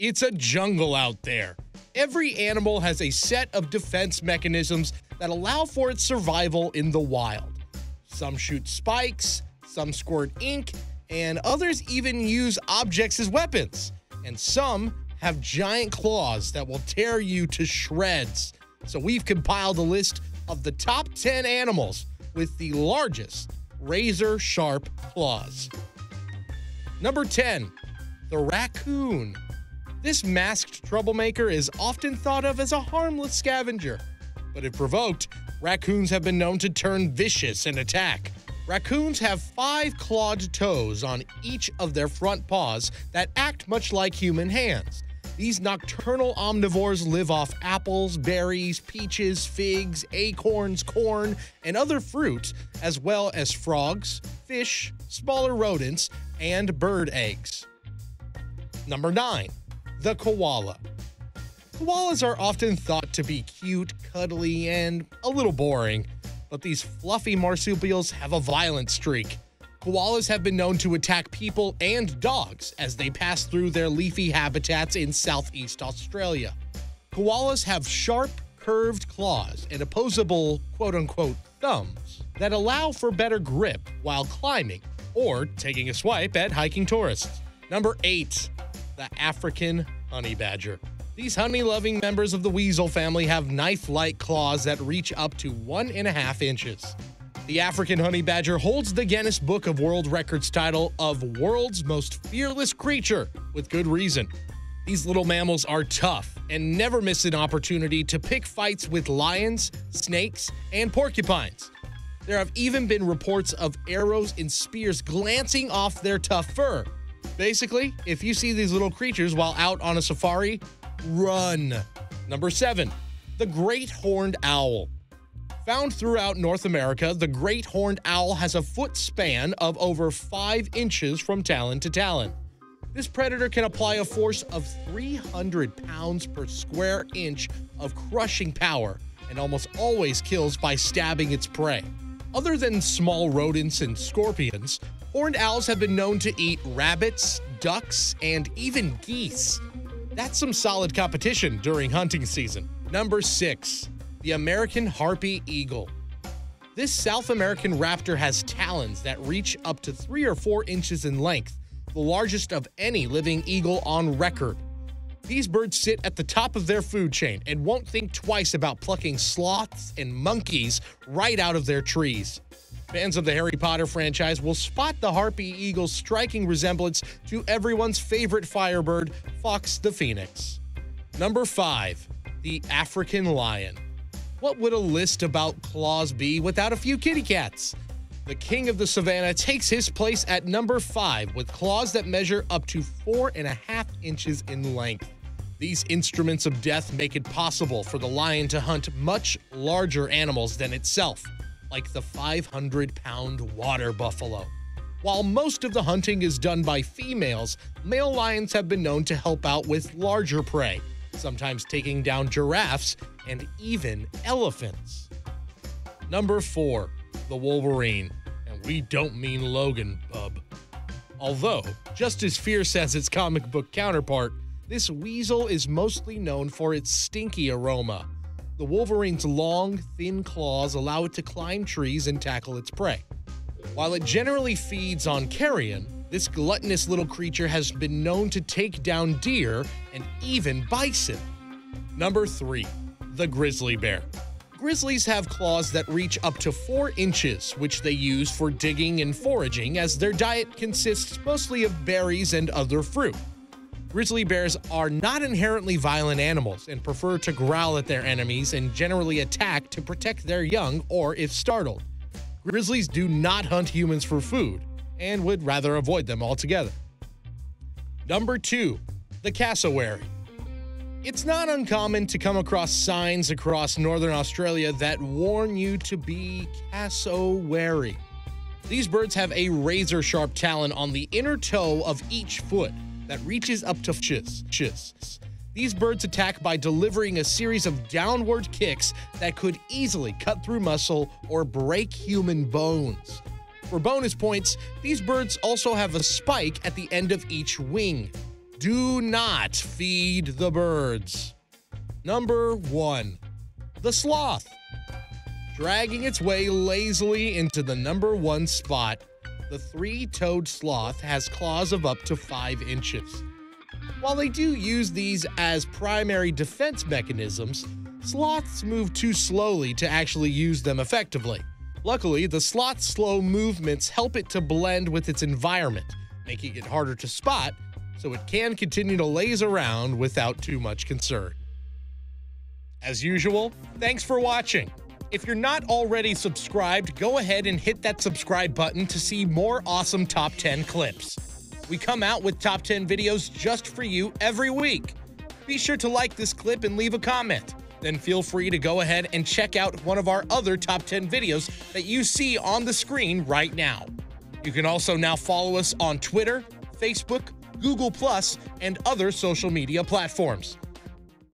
It's a jungle out there. Every animal has a set of defense mechanisms that allow for its survival in the wild. Some shoot spikes, some squirt ink, and others even use objects as weapons. And some have giant claws that will tear you to shreds. So we've compiled a list of the top 10 animals with the largest razor sharp claws. Number 10, the raccoon. This masked troublemaker is often thought of as a harmless scavenger, but if provoked, raccoons have been known to turn vicious and attack. Raccoons have five clawed toes on each of their front paws that act much like human hands. These nocturnal omnivores live off apples, berries, peaches, figs, acorns, corn, and other fruit, as well as frogs, fish, smaller rodents, and bird eggs. Number 9 the koala. Koalas are often thought to be cute, cuddly, and a little boring, but these fluffy marsupials have a violent streak. Koalas have been known to attack people and dogs as they pass through their leafy habitats in southeast Australia. Koalas have sharp, curved claws and opposable quote unquote thumbs that allow for better grip while climbing or taking a swipe at hiking tourists. Number 8 the African honey badger. These honey loving members of the weasel family have knife like claws that reach up to one and a half inches. The African honey badger holds the Guinness Book of World Records title of world's most fearless creature with good reason. These little mammals are tough and never miss an opportunity to pick fights with lions, snakes, and porcupines. There have even been reports of arrows and spears glancing off their tough fur. Basically, if you see these little creatures while out on a safari, run. Number seven, the great horned owl. Found throughout North America, the great horned owl has a foot span of over five inches from talon to talon. This predator can apply a force of 300 pounds per square inch of crushing power and almost always kills by stabbing its prey. Other than small rodents and scorpions, Horned owls have been known to eat rabbits, ducks, and even geese. That's some solid competition during hunting season. Number six, the American Harpy Eagle. This South American raptor has talons that reach up to three or four inches in length, the largest of any living eagle on record. These birds sit at the top of their food chain and won't think twice about plucking sloths and monkeys right out of their trees. Fans of the Harry Potter franchise will spot the Harpy Eagle's striking resemblance to everyone's favorite firebird, Fawkes the Phoenix. Number 5. The African Lion. What would a list about claws be without a few kitty cats? The king of the savannah takes his place at number 5 with claws that measure up to four and a half inches in length. These instruments of death make it possible for the lion to hunt much larger animals than itself like the 500 pound water buffalo. While most of the hunting is done by females, male lions have been known to help out with larger prey, sometimes taking down giraffes and even elephants. Number 4. The Wolverine. And we don't mean Logan, bub. Although, just as fierce as its comic book counterpart, this weasel is mostly known for its stinky aroma. The wolverine's long, thin claws allow it to climb trees and tackle its prey. While it generally feeds on carrion, this gluttonous little creature has been known to take down deer and even bison. Number 3. The Grizzly Bear. Grizzlies have claws that reach up to 4 inches, which they use for digging and foraging, as their diet consists mostly of berries and other fruit. Grizzly bears are not inherently violent animals and prefer to growl at their enemies and generally attack to protect their young or if startled. Grizzlies do not hunt humans for food and would rather avoid them altogether. Number 2. The cassowary. It's not uncommon to come across signs across northern Australia that warn you to be cassowary. These birds have a razor sharp talon on the inner toe of each foot that reaches up to chis, chiss. These birds attack by delivering a series of downward kicks that could easily cut through muscle or break human bones. For bonus points, these birds also have a spike at the end of each wing. do not feed the birds. Number one, the sloth. Dragging its way lazily into the number one spot, the three toed sloth has claws of up to five inches. While they do use these as primary defense mechanisms, sloths move too slowly to actually use them effectively. Luckily, the sloth's slow movements help it to blend with its environment, making it harder to spot, so it can continue to laze around without too much concern. As usual, thanks for watching. If you're not already subscribed, go ahead and hit that subscribe button to see more awesome top 10 clips. We come out with top 10 videos just for you every week. Be sure to like this clip and leave a comment. Then feel free to go ahead and check out one of our other top 10 videos that you see on the screen right now. You can also now follow us on Twitter, Facebook, Google, and other social media platforms.